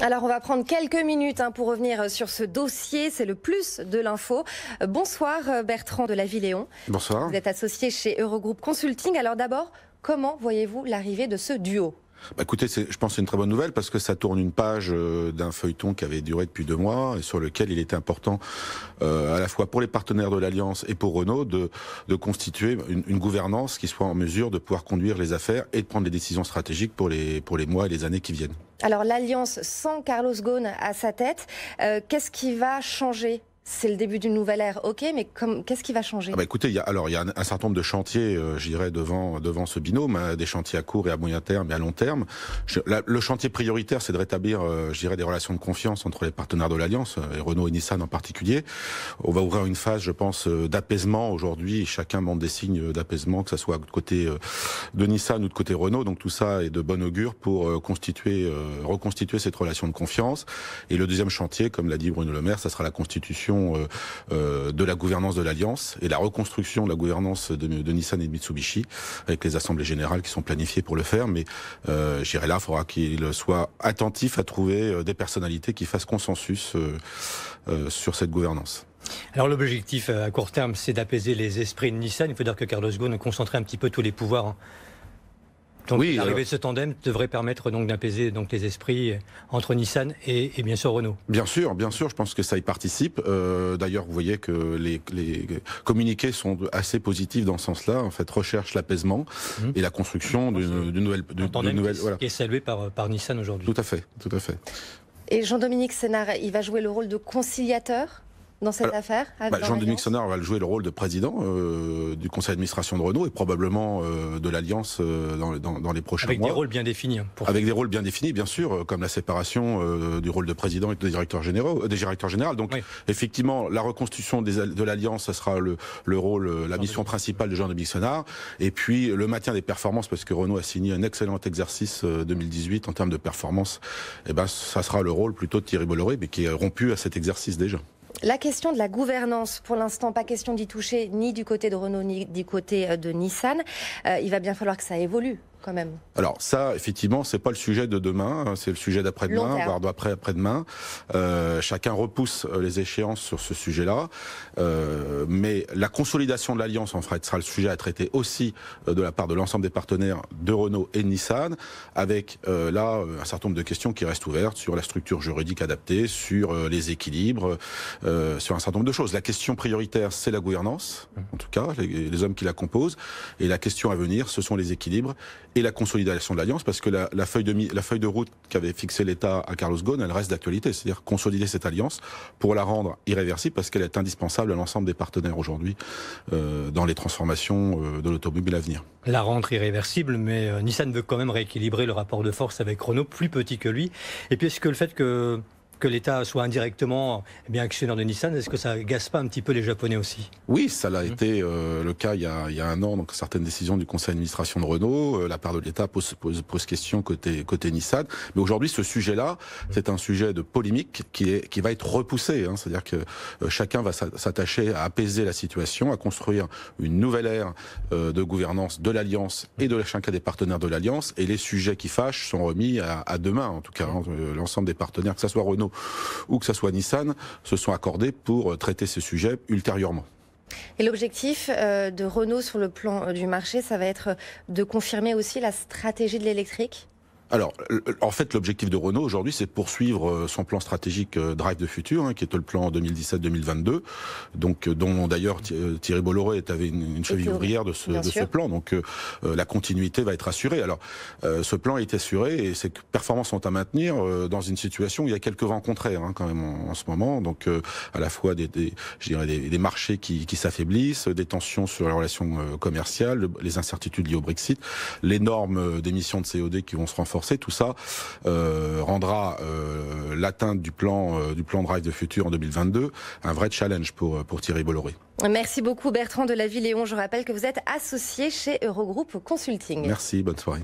Alors on va prendre quelques minutes hein, pour revenir sur ce dossier, c'est le plus de l'info. Bonsoir Bertrand de la Villéon. Bonsoir. Vous êtes associé chez Eurogroup Consulting. Alors d'abord, comment voyez-vous l'arrivée de ce duo? Bah écoutez, je pense que c'est une très bonne nouvelle parce que ça tourne une page euh, d'un feuilleton qui avait duré depuis deux mois et sur lequel il était important euh, à la fois pour les partenaires de l'Alliance et pour Renault de, de constituer une, une, gouvernance qui soit en mesure de pouvoir conduire les affaires et de prendre des décisions stratégiques pour les, pour les mois et les années qui viennent. Alors l'Alliance sans Carlos Ghosn à sa tête, euh, qu'est-ce qui va changer c'est le début d'une nouvelle ère, ok, mais qu'est-ce qui va changer? Ah bah Écoutez, y a, alors il y a un, certain nombre de chantiers, euh, je dirais, devant devant ce binôme, hein, des chantiers à court et à moyen terme et à long terme. Le chantier prioritaire, c'est de rétablir, euh, des relations de confiance entre les partenaires de l'alliance, euh, et Renault et Nissan en particulier. On va ouvrir une phase, je pense, euh, d'apaisement aujourd'hui. Chacun montre des signes d'apaisement, que ce soit de côté de Nissan ou de côté Renault. Donc tout ça est de bon augure pour constituer, reconstituer cette relation de confiance. Et le deuxième chantier, comme l'a dit Bruno Le Maire, ça sera la constitution euh, euh, de la gouvernance de l'Alliance et la reconstruction de la gouvernance de, Nissan et de Mitsubishi avec les assemblées générales qui sont planifiées pour le faire. Mais euh, j'irai là, il faudra qu'il soit attentif à trouver des personnalités qui fassent consensus sur cette gouvernance. Alors l'objectif à court terme, c'est d'apaiser les esprits de Nissan. Il faut dire que Carlos Ghosn a concentré un petit peu tous les pouvoirs hein. Donc oui, l'arrivée de ce tandem devrait permettre donc d'apaiser donc les esprits entre Nissan et, bien sûr Renault. Bien sûr, bien sûr, je pense que ça y participe. Euh, d'ailleurs, vous voyez que les, communiqués sont assez positifs dans ce sens-là. En fait, recherche l'apaisement mhm. et la construction d'une nouvelle, d'une nouvelle, qui, voilà. qui est salué par par Nissan aujourd'hui. Tout à fait, tout à fait. Et Jean-Dominique Sénard, il va jouer le rôle de conciliateur dans cette affaire bah, Jean-Denis Sonner va jouer le rôle de président euh, du conseil d'administration de Renault et probablement euh, de l'Alliance euh, dans, dans, dans, les prochains mois. Avec des rôles bien définis. Hein, Avec des rôles bien définis, bien sûr, euh, comme la séparation euh, du rôle de président et de directeur généraux, des directeurs généraux. Donc, effectivement, la reconstitution des, de l'Alliance, ce sera le, le rôle, la mission principale de Jean-Denis Sonner. Et puis, le maintien des performances, parce que Renault a signé un excellent exercice 2018 en termes de performance. Et eh ben, ça sera le rôle plutôt de Thierry Bolloré, mais qui est rompu à cet exercice déjà. La question de la gouvernance, pour l'instant, pas question d'y toucher ni du côté de Renault ni du côté euh, de Nissan. Euh, il va bien falloir que ça évolue quand même. Alors ça, effectivement, c'est pas le sujet de demain, hein, c'est le sujet d'après-demain, voire d'après-après-demain. Euh, chacun repousse euh, les échéances sur ce sujet-là, euh, mais la consolidation de l'alliance en fait sera le sujet à traiter aussi euh, de la part de l'ensemble des partenaires de Renault et de Nissan, avec euh, là un certain nombre de questions qui restent ouvertes sur la structure juridique adaptée, sur les équilibres, sur un certain nombre de choses. La question prioritaire, c'est la gouvernance, en tout cas, les, les hommes qui la composent, et la question à venir, ce sont les équilibres et la consolidation de l'alliance, parce que la, feuille de, route qu'avait fixé l'État à Carlos Ghosn, elle reste d'actualité, c'est-à-dire consolider cette alliance pour la rendre irréversible, parce qu'elle est indispensable à l'ensemble des partenaires aujourd'hui euh, dans les transformations euh, de l'automobile à venir. La rendre irréversible, mais euh, Nissan veut quand même rééquilibrer le rapport de force avec Renault, plus petit que lui. Et puis est-ce que le fait que que l'État soit indirectement eh bien actionnaire de Nissan, est-ce que ça gasse pas un petit peu les Japonais aussi? Oui, ça l'a été euh, le cas il y, a, un an. Donc certaines décisions du Conseil d'administration de Renault, euh, la part de l'État pose, question côté Nissan. Mais aujourd'hui, ce sujet-là, c'est un sujet de polémique qui va être repoussé. Hein. C'est-à-dire que euh, chacun va s'attacher à apaiser la situation, à construire une nouvelle ère de gouvernance de l'alliance et de chacun des partenaires de l'alliance. Et les sujets qui fâchent sont remis à, à demain, en tout cas, hein, l'ensemble des partenaires, que ce soit Renault ou que ce soit Nissan, se sont accordés pour euh, traiter ces sujets ultérieurement. Et l'objectif euh, de Renault sur le plan euh, du marché, ça va être de confirmer aussi la stratégie de l'électrique? Alors, en fait, l'objectif de Renault aujourd'hui, c'est poursuivre euh, son plan stratégique euh, Drive de Futur, hein, qui est le plan 2017-2022, donc euh, dont d'ailleurs Thierry Bolloré avait une, une cheville ouvrière de ce, de ce plan. Donc, la continuité va être assurée. Alors, ce plan est assuré et ses performances sont à maintenir dans une situation où il y a quelques vents contraires hein, quand même en, ce moment. Donc, à la fois des, des je dirais des, des, marchés qui, qui s'affaiblissent, des tensions sur les relations commerciales, les incertitudes liées au Brexit, les normes d'émissions de CO2 qui vont se renforcer tout ça euh, rendra euh, l'atteinte du plan euh, du plan Drive de futur en 2022 un vrai challenge pour pour Thierry Bolloré. Merci beaucoup Bertrand de la Villéon. Je rappelle que vous êtes associé chez Eurogroup Consulting. Merci, bonne soirée.